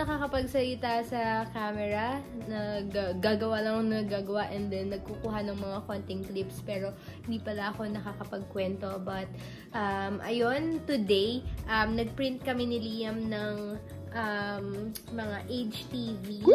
nakakapagsalita sa camera. Nag, lang ng nagagawa and then nagkukuha ng mga konting clips pero hindi pala ako nakakapagkwento. But, um, ayun, today, um, nagprint kami ni Liam ng um, mga HTV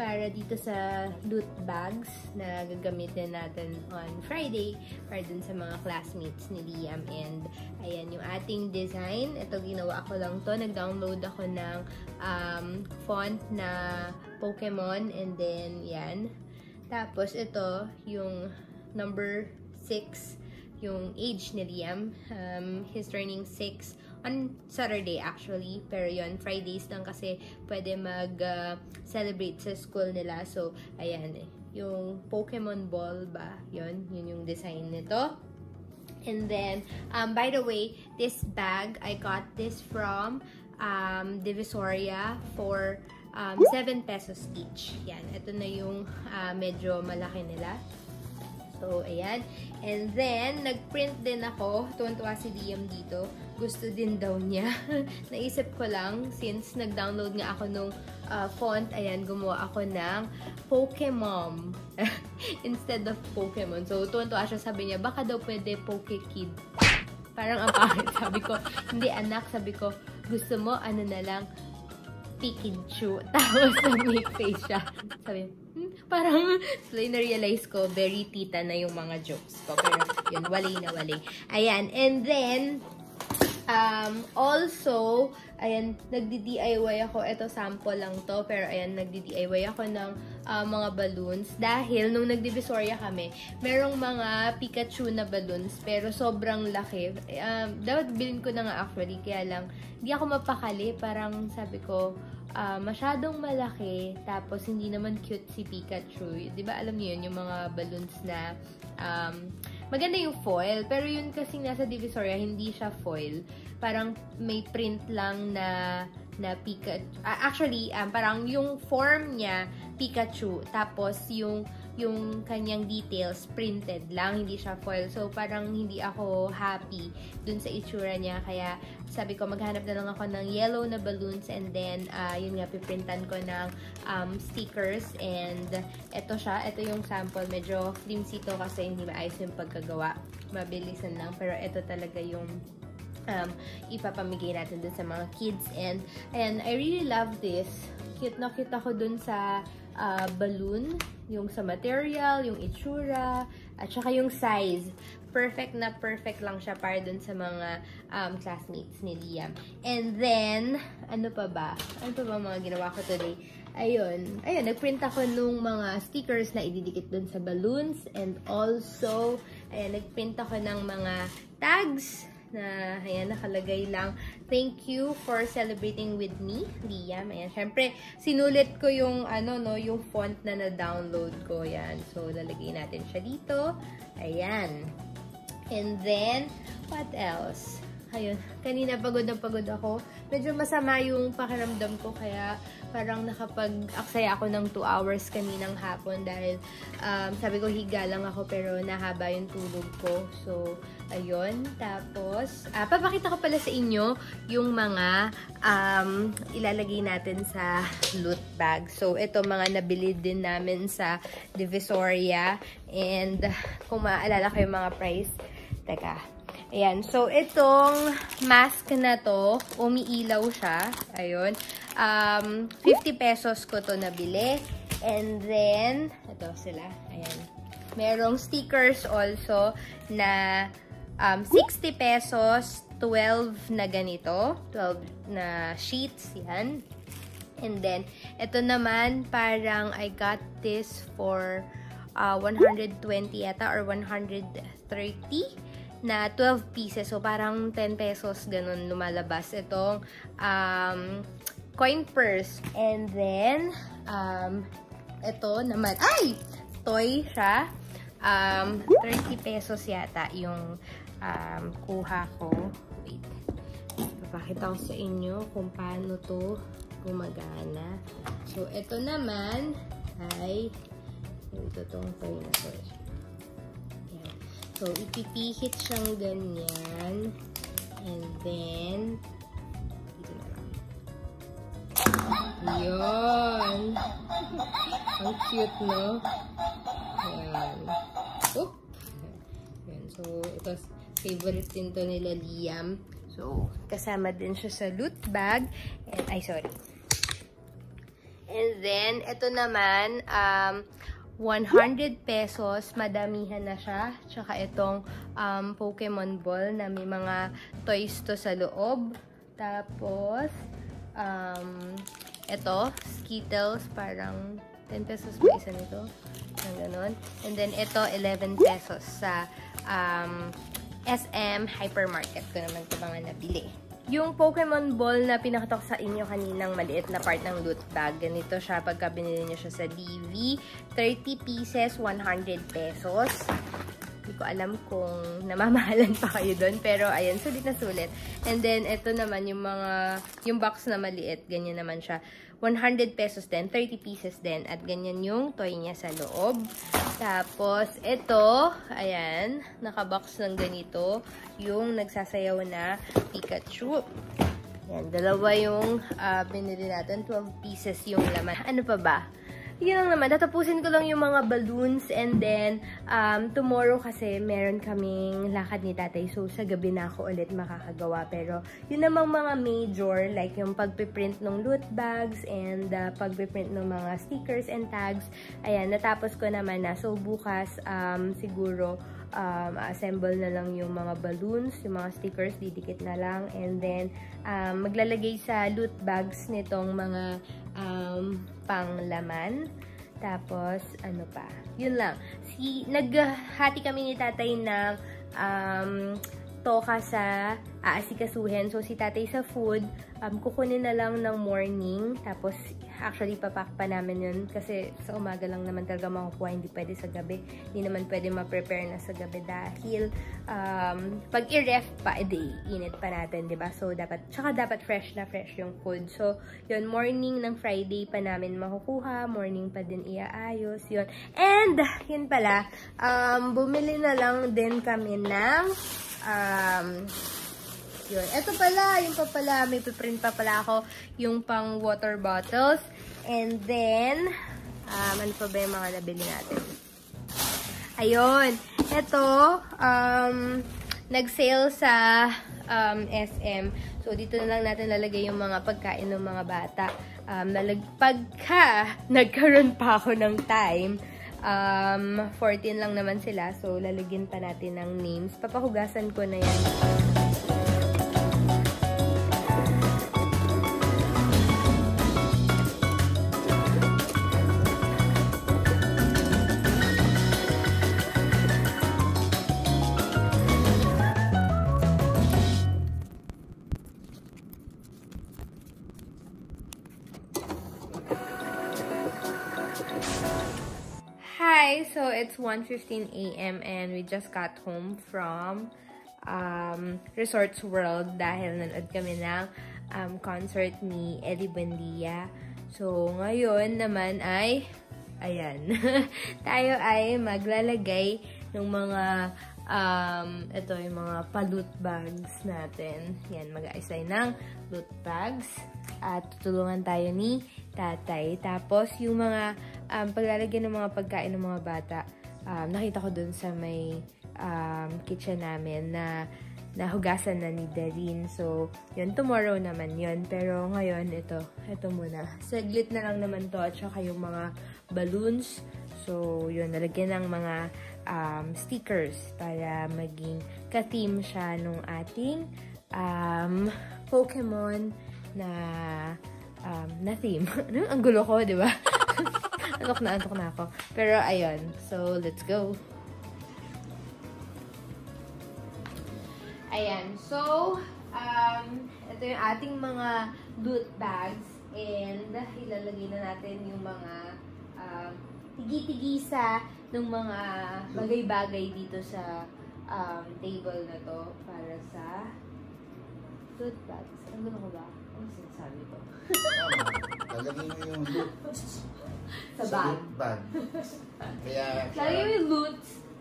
para dito sa loot bags na gagamitin natin on Friday para dun sa mga classmates ni Liam. And ayan yung ating design. Ito ginawa ko lang to. Nag-download ako ng um, font na Pokemon and then yan. Tapos ito yung number 6 yung age ni Liam. Um, he's turning 6 on Saturday actually. Pero yon Fridays lang kasi pwede mag-celebrate uh, sa school nila. So, ayan eh. Yung Pokemon Ball ba? Yon Yun yung design nito. And then, um, by the way, this bag, I got this from um, Divisoria for um, 7 pesos each. Yan. Ito na yung uh, medyo malaki nila. So, ayan. And then, nag-print din ako. Tuwan-tuwa si Liam dito. Gusto din daw niya. Naisip ko lang, since nag-download nga ako nung uh, font, ayan, gumawa ako ng Pokemon. Instead of Pokemon. So, tuwan-tuwa siya. Sabi niya, baka daw pwede Pokekid. Parang ang pangit. Sabi ko, hindi anak. Sabi ko, gusto mo, ano na lang, Pikachu. Tapos, nag-make face siya. Sabi, parang slay na-realize ko, very tita na yung mga jokes ko. Pero yun, wali na wali. Ayan, and then, um, also, ayan, nagdi-DIY ako. Ito, sample lang to. Pero ayan, nagdi-DIY ako ng uh, mga balloons. Dahil, nung nagdivisoria kami, merong mga Pikachu na balloons. Pero sobrang laki. Um, dapat bilhin ko na nga actually. Kaya lang, hindi ako mapakali. Parang sabi ko, uh, masyadong malaki, tapos hindi naman cute si Pikachu. Di ba alam niyo yun, yung mga balloons na um, maganda yung foil, pero yun kasi nasa Divisoria, hindi siya foil. Parang may print lang na na Pikachu. Uh, actually, um, parang yung form niya, Pikachu, tapos yung yung kanyang details printed lang, hindi siya foil. So, parang hindi ako happy dun sa itsura niya. Kaya, sabi ko, maghanap na lang ako ng yellow na balloons and then, uh, yun nga, piprintan ko ng um, stickers. And, eto siya. Ito yung sample. Medyo flimsy to kasi hindi maayos yung pagkagawa. Mabilisan lang. Pero, ito talaga yung um, ipapamigay natin dun sa mga kids. And, and I really love this. Cute na cute ako dun sa uh, balloon, yung sa material, yung itsura, at saka yung size. Perfect na perfect lang siya para dun sa mga um, classmates ni Liam. And then, ano pa ba? Ano pa ba mga ginawa ko today? Ayun. Ayun, nagprint ako nung mga stickers na ididikit dun sa balloons. And also, ayun, nagprint ako ng mga tags na, ayan, nakalagay lang, thank you for celebrating with me, Liam. Ayan, syempre, sinulit ko yung, ano, no, yung font na na-download ko, yan. So, lalagay natin siya dito. Ayan. And then, what else? Ayun, kanina pagod na pagod ako. Medyo masama yung pakiramdam ko, kaya parang nakapag-aksaya ako ng 2 hours kaninang hapon dahil um, sabi ko higa lang ako pero nahaba yung tulog ko. So, ayun. Tapos, uh, papakita ko pala sa inyo yung mga um, ilalagay natin sa loot bag. So, ito mga nabili din namin sa Divisoria. And, kung maaalala ko yung mga price, teka, Ayan. So, itong mask na to, umiilaw siya. Ayun. Um, 50 pesos ko to nabili. And then, ito sila. Ayan. Merong stickers also na um, 60 pesos, 12 na ganito. 12 na sheets. Yan. And then, ito naman, parang I got this for uh, 120 yata or 130 na 12 pieces. So, parang 10 pesos ganun lumalabas. Itong um, coin purse. And then, um, ito naman, ay! Toy siya. Um, 30 pesos yata yung um, kuha ko. Wait. Papakita ko sa inyo kung paano to gumagana. So, ito naman ay ito tong toy na to. So, ipipihit siyang ganyan. And then, dito na lang. Yun. Ang cute, no? Ayan. Oop. Ayan. So, ito, favorite din to nila Liam. So, kasama din siya sa loot bag. And, ay, sorry. And then, ito naman, um, 100 pesos, madamihan na siya. Tsaka itong um, Pokemon Ball na may mga toys to sa loob. Tapos, um, ito, Skittles, parang 10 pesos pa isa nito. Ang ganun. And then, ito, 11 pesos sa um, SM Hypermarket ko naman ito mga nabili. Yung Pokemon Ball na pinakatok sa inyo kaninang maliit na part ng loot bag, ganito siya pagka binili nyo siya sa DV. 30 pieces, 100 pesos. Hindi ko alam kung namamahalan pa kayo doon. Pero, ayan, sulit na sulit. And then, ito naman, yung mga, yung box na maliit, ganyan naman siya. 100 pesos din, 30 pieces din. At ganyan yung toy niya sa loob. Tapos, ito, ayan, nakabox ng ganito, yung nagsasayaw na Pikachu. Ayan, dalawa yung uh, binili natin. 12 pieces yung laman. Ano pa ba? Yun lang naman, tatapusin ko lang yung mga balloons and then um, tomorrow kasi meron kaming lakad ni tatay. So sa gabi na ako ulit makakagawa. Pero yun namang mga major like yung pagpiprint ng loot bags and uh, pagpiprint ng mga stickers and tags. Ayan, natapos ko naman na. So bukas um, siguro um, assemble na lang yung mga balloons, yung mga stickers, didikit na lang. And then, um, maglalagay sa loot bags nitong mga um, panglaman. Tapos, ano pa? Yun lang. Si, naghati kami ni tatay ng um, toka sa aasikasuhin. So, si tatay sa food, um, kukunin na lang ng morning. Tapos, actually, papak pa namin yun. Kasi sa umaga lang naman talaga makukuha. Hindi pwede sa gabi. Hindi naman pwede ma-prepare na sa gabi. Dahil, um, pag i-ref pa, edi, init pa natin, ba diba? So, dapat, tsaka dapat fresh na fresh yung food. So, yun, morning ng Friday pa namin makukuha. Morning pa din iaayos. Yun. And, yun pala, um, bumili na lang din kami ng um, yun. Ito pala, yung pa pala, may piprint pa pala ako yung pang water bottles. And then, um, ano pa ba yung mga nabili natin? Ayun. Ito, um, nag-sale sa um, SM. So, dito na lang natin lalagay yung mga pagkain ng mga bata. Um, nalag pagka nagkaroon pa ako ng time, um, 14 lang naman sila. So, lalagyan pa natin ng names. Papahugasan ko na yan. So, it's 1.15 a.m. and we just got home from um, Resorts World dahil nanood kami ng um, concert ni Eddie Buendia. So, ngayon naman ay, ayan, tayo ay maglalagay ng mga, um, ito yung mga pa-loot bags natin. Yan, mag-aayos ng loot bags. At tutulungan tayo ni tatay. Tapos, yung mga um, paglalagyan ng mga pagkain ng mga bata, um, nakita ko dun sa may um, kitchen namin na nahugasan na ni Darlene. So, yun, tomorrow naman yun. Pero ngayon, ito, ito muna. Saglit na lang naman to at saka yung mga balloons. So, yun, nalagyan ng mga um, stickers para maging ka-theme siya nung ating um, Pokemon na um, na theme. Ano? Ang gulo ko, di ba? antok na, antok na ako. Pero, ayun. So, let's go. Ayan. So, um, ito yung ating mga loot bags. And, ilalagay na natin yung mga um, tigi-tigisa ng mga bagay-bagay dito sa um, table na to para sa loot bags. Ang gulo ko ba? Ano sinasabi ko? Lalagay mo yung loot sa bag. loot bag. Kaya, Lagay mo yung loot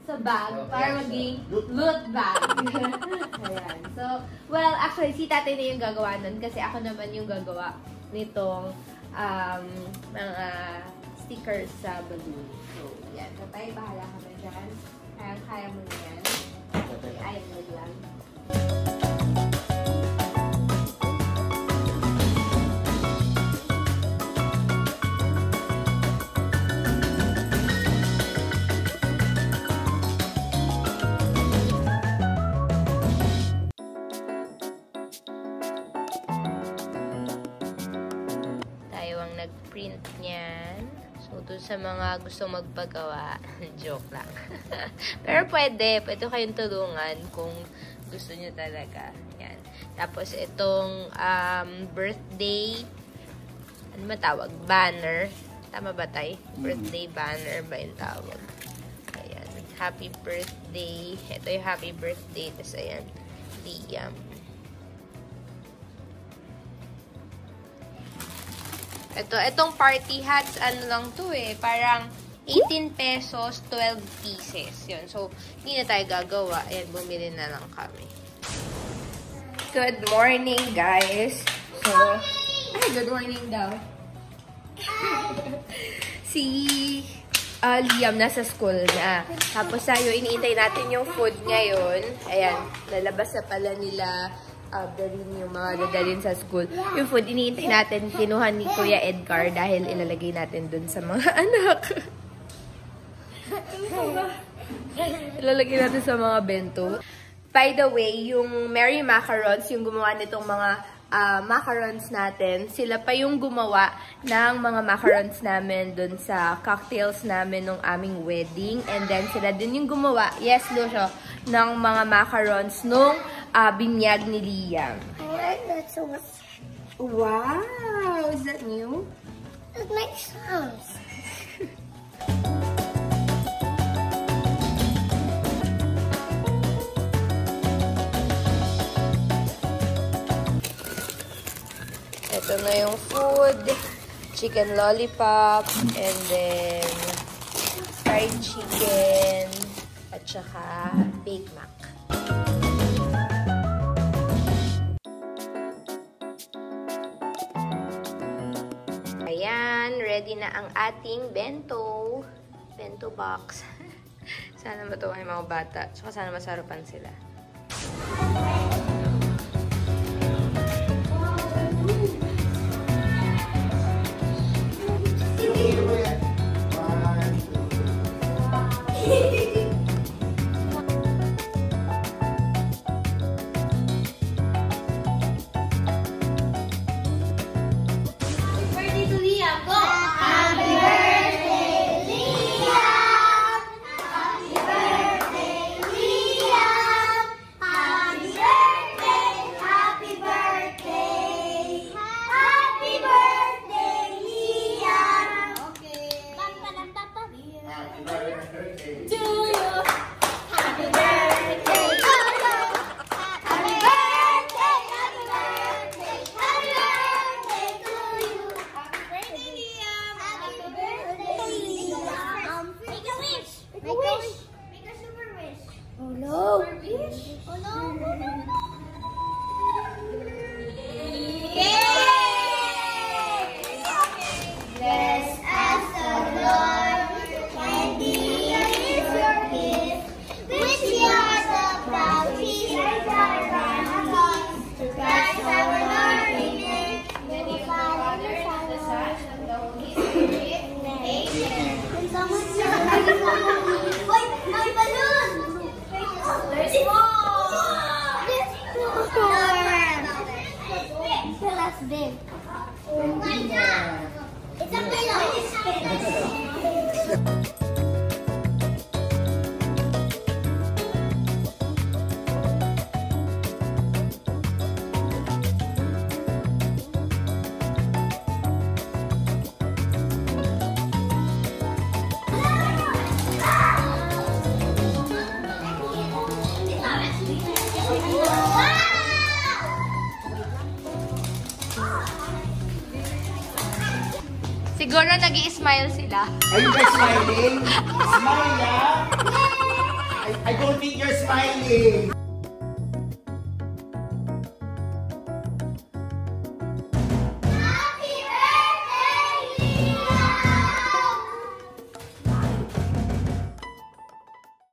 sa bag Okay, para maging loot loot bag. Ayan. So, well, actually, si tatay na yung gagawa nun kasi ako naman yung gagawa nitong um, mga stickers sa balloon. So, yan. Tatay, bahala ka na dyan. Kaya, kaya mo na yan. Ayaw mo lang. Sa mga gusto magpagawa, joke lang. Pero pwede, pwede kayong tulungan kung gusto niyo talaga. Yan. Tapos, itong um, birthday, ano matawag? Banner. Tama ba tay? Birthday banner ba yung tawag? Ayan. Happy birthday. Ito yung happy birthday. Tapos, ayan. Liam. Ito, itong party hats, ano lang to eh, parang 18 pesos, 12 pieces. Yun. So, hindi na tayo gagawa. Ayan, bumili na lang kami. Good morning, guys. So, ay, good morning daw. si ah, Liam nasa school na. Tapos tayo, iniintay natin yung food ngayon. Ayan, lalabas na pala nila uh, dalhin yung mga dadalhin sa school. Yung food, iniintay natin, kinuha ni Kuya Edgar dahil ilalagay natin dun sa mga anak. ilalagay natin sa mga bento. By the way, yung Mary Macarons, yung gumawa nitong mga ah, macarons natin, sila pa yung gumawa ng mga macarons namin dun sa cocktails namin nung aming wedding. And then sila din yung gumawa, yes Lucio, ng mga macarons nung ah, binyag ni Liam. So much. Wow! Is that new? It makes sounds. Ito na yung food. Chicken lollipop. And then, fried chicken. At saka, Big Mac. Ready na ang ating bento. Bento box. sana matuwa yung mga bata. Tsaka sana masarapan sila. Oh no. Super wish. Oh no. Big. Oh my god! It's a pillow! Siguro nag smile sila. Are you guys smiling? Smile, yeah? I, I don't think you're smiling.